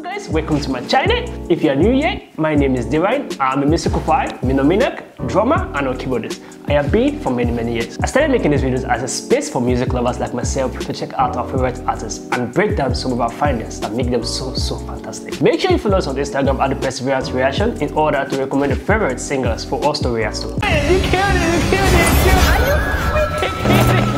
up guys? Welcome to my channel. If you are new here, my name is Divine. I'm a musical choir, minominak, drummer and a keyboardist. I have been for many many years. I started making these videos as a space for music lovers like myself to check out our favorite artists and break down some of our findings that make them so so fantastic. Make sure you follow us on Instagram at the Perseverance Reaction in order to recommend your favorite singers for us to react to. Hey, you killed it, you killed it, you. Are you freaking kidding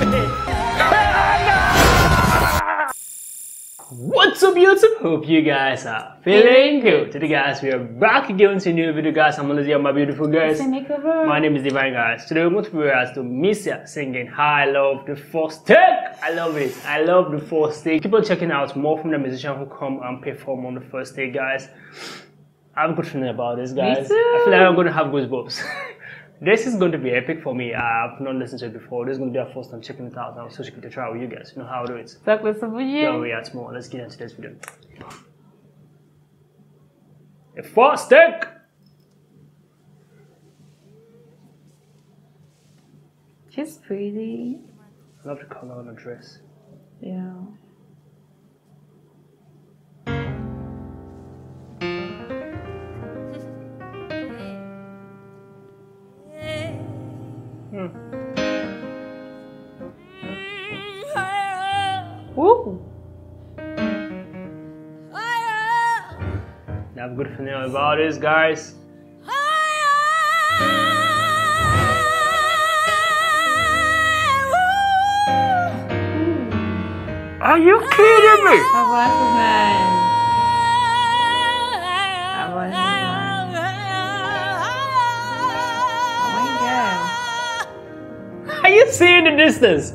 What's up YouTube? Hope you guys are feeling good. Today guys, we are back again to a new video guys. I'm Olivia, my beautiful guys. My name is Divine guys. Today we're going to be reacting to Misia singing Higher Love the First Take. I love it. I love the first take. Keep on checking out more from the musician who come and perform on the first take guys. I have a good feeling about this guys. I feel like I'm going to have goosebumps. This is going to be epic for me. I've not listened to it before. This is going to be our first time checking it out. I'm so excited to try with you guys. You know how I do it. Tak yeah we're react more. Let's get into this video. A fast tank! She's pretty. I love the color on her dress. Woo! I have a good feeling about this, guys. Are you kidding me? Her voice is nice. Her voice is nice. Oh my Are you seeing the distance?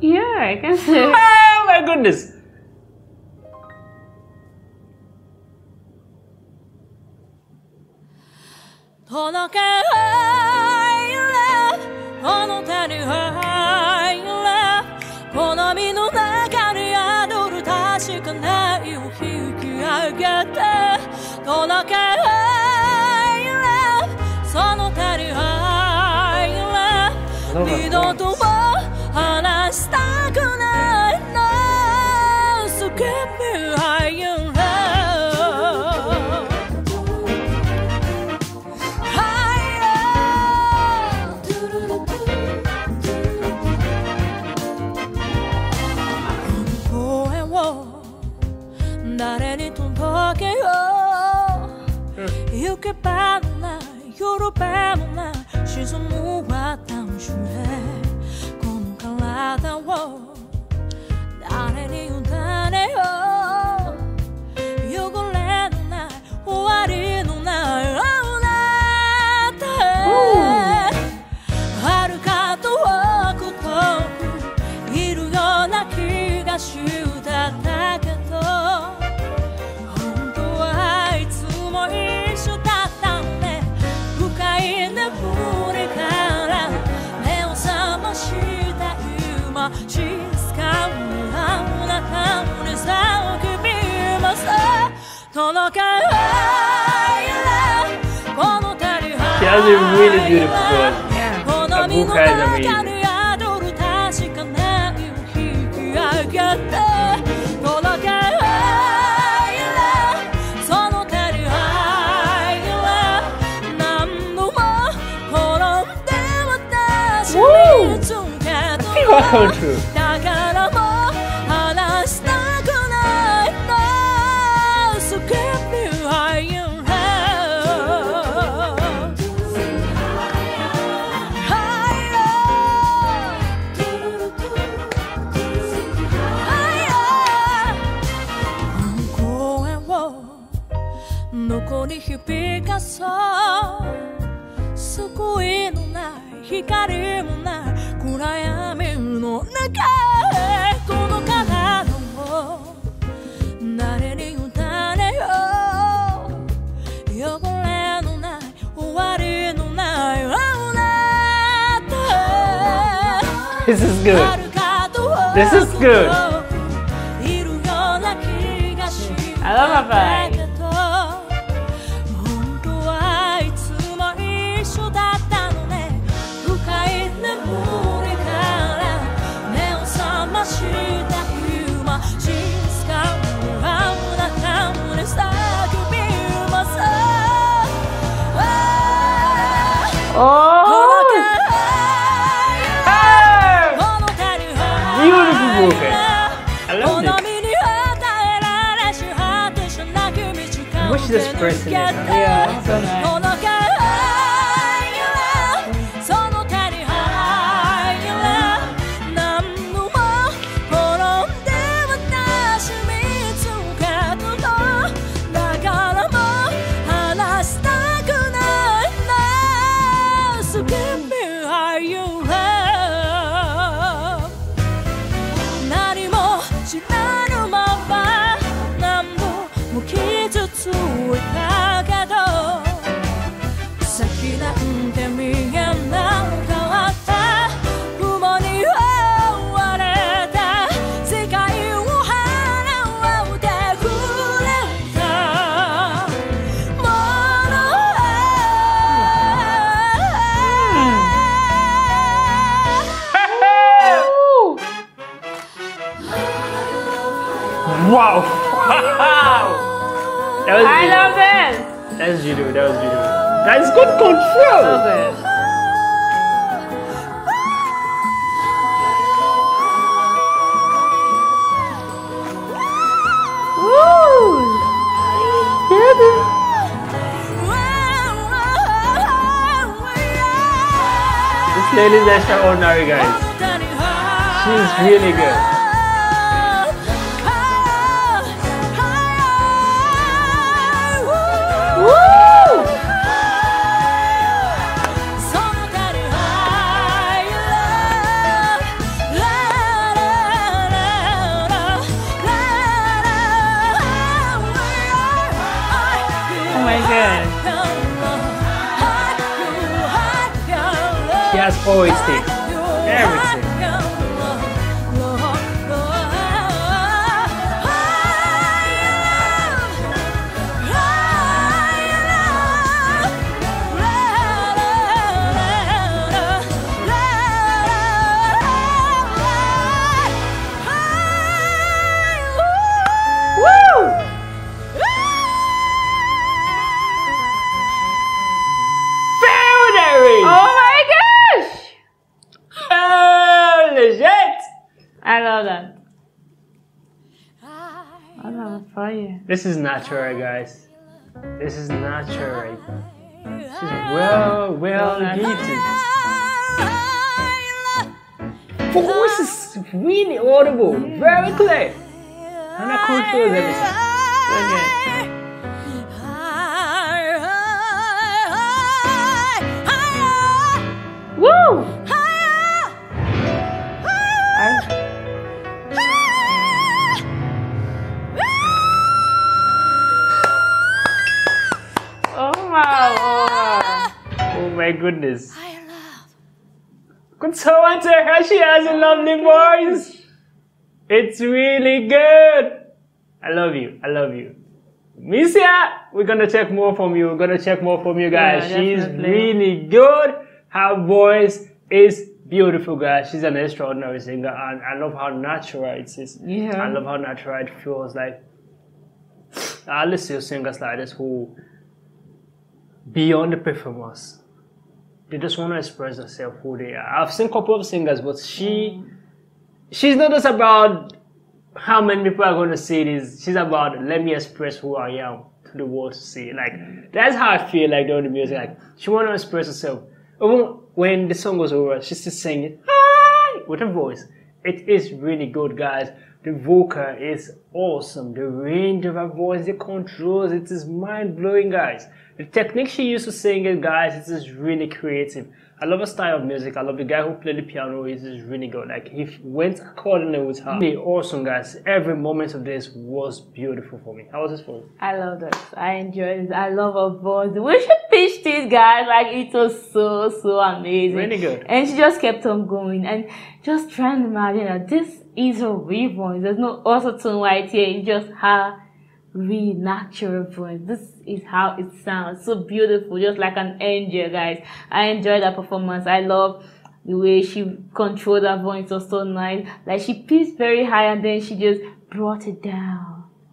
Yeah, I can see. my goodness. その手に入ら二度と行け場のない寄る場もない。沈む私へこの体を届かんわいらこの旅はわいらこの身の中に宿る確かな引き上げて届かんわいらその旅はいら何度も転んで私につけたわ 響かそう救いのない光もない暗闇の中へこの体を誰に委ねよう汚れのない終わりのないあなたへ This is good. 遥か遠く This is good. いるような気がし I love her だ Oh! Hey! Beautiful. I love it. Wish this person is? Yeah, so nice. That was I love it. That's beautiful. That was beautiful. That's good control. So good. This lady's extraordinary, guys. She's really good. Has OST. Everything. Woo! I love that. I love fire. This is natural, guys. This is natural. This is well, well gifted. Voice is really audible, very clear. And I controls everything. Okay. My goodness. Could someone tell her she has a lovely voice? It's really good. I love you. I love you. Misia, we're gonna check more from you. We're gonna check more from you guys. Yeah, She's really good. Her voice is beautiful, guys. She's an extraordinary singer, and I love how natural it is. Yeah. I love how natural it feels. Like I listen to singers like this who, beyond the performance, they just want to express themselves who they are. I've seen a couple of singers, but she, she's not just about how many people are going to see this. She's about let me express who I am to the world to see. Like that's how I feel like doing the music. Like she want to express herself. Even when the song was over, she's just singing hi with her voice. It is really good, guys. The vocal is awesome. The range of her voice, the controls, it is mind blowing, guys. The technique she used to sing it, guys, it is really creative. I love her style of music. I love the guy who played the piano. He's just really good. Like he went accordingly with her. Really awesome, guys. Every moment of this was beautiful for me. How was this for you? I love this. I enjoyed it. I love her voice. Way she pitched this, guys, like it was so, so amazing. Really good. And she just kept on going. And just trying to imagine that this is her real voice. There's no auto tune right here. It's just her real natural voice. This is how it sounds. So beautiful, just like an angel, guys. I enjoyed that performance. I love the way she controlled her voice. It was so nice. Like she pitched very high and then she just brought it down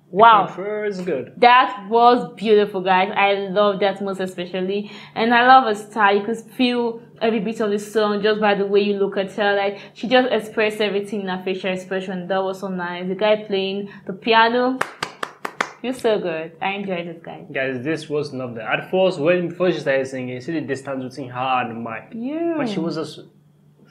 Wow. First good. That was beautiful, guys. I love that most especially. And I love her style. You could feel every bit of the song just by the way you look at her. Like, she just expressed everything in her facial expression. That was so nice. The guy playing the piano. You're so good. I enjoyed it, guys. Guys, this was lovely. At first, when before she started singing, you see the distance between her and mic. Yeah. But she was just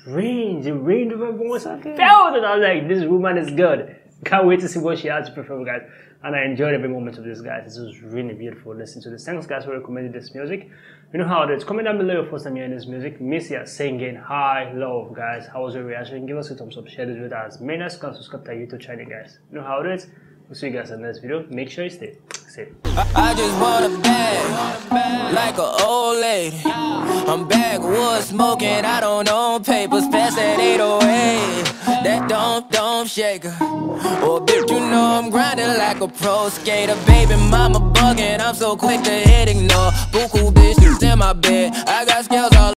range, the range of her voice. So good. felt it. I was like, this woman is good. Can't wait to see what she has to perform, guys. And I enjoyed every moment of this, guys. This was really beautiful. Listen to this. Thanks, guys, for recommending this music. You know how it is. Comment down below your first time hearing this music. Misia singing Higher Love, guys. How was your reaction? Give us a thumbs up. Share this with us. Make us subscribe to our YouTube channel, guys. You know how it is. We'll see you guys in the next video. Make sure you stay safe. I just want a bag, like an old lady. I'm backwoods smoking, I don't own papers, pass oh that 808. That don't, don't shake her. Oh, bitch, you know I'm grinding like a pro skater. Baby mama bugging, I'm so quick to hit ignore. Buku bitches in my bed, I got scales